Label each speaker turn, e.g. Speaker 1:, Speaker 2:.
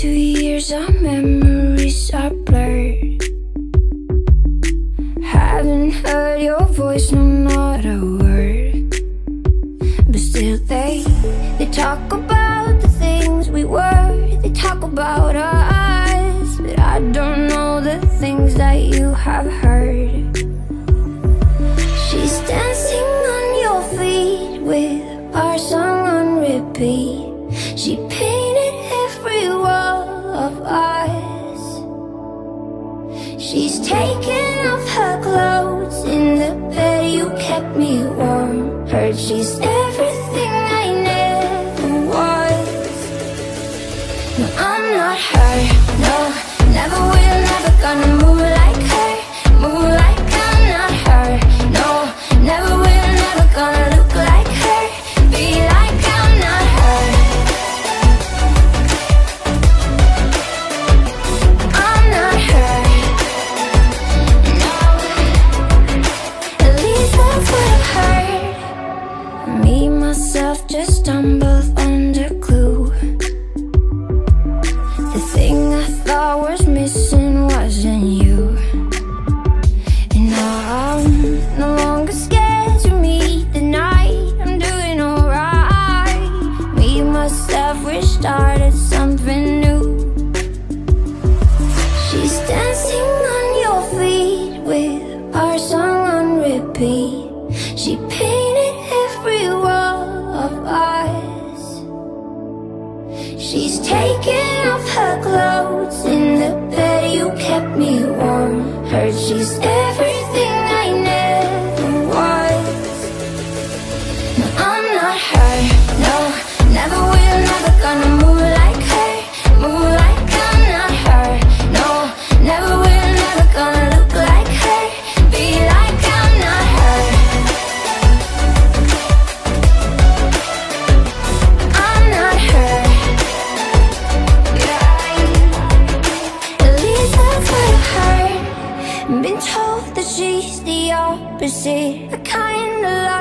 Speaker 1: two years, our memories are blurred. Haven't heard your voice, no, not a word. But still, they they talk about the things we were. They talk about us, but I don't know the things that you have heard. She's dancing on your feet with our song on repeat. She Taken off her clothes in the bed. You kept me warm. Heard she's everything I never was. No, I'm not her. No, never will, never gonna move missing wasn't you. And now I'm no longer scared to meet the night. I'm doing alright. Me, myself, we started something new. She's dancing on your feet with our song on repeat. She painted clothes in the bed. You kept me warm. Heard she's everything I never was. I'm not her. No, never will, never gonna move Been told that she's the opposite, the kind of life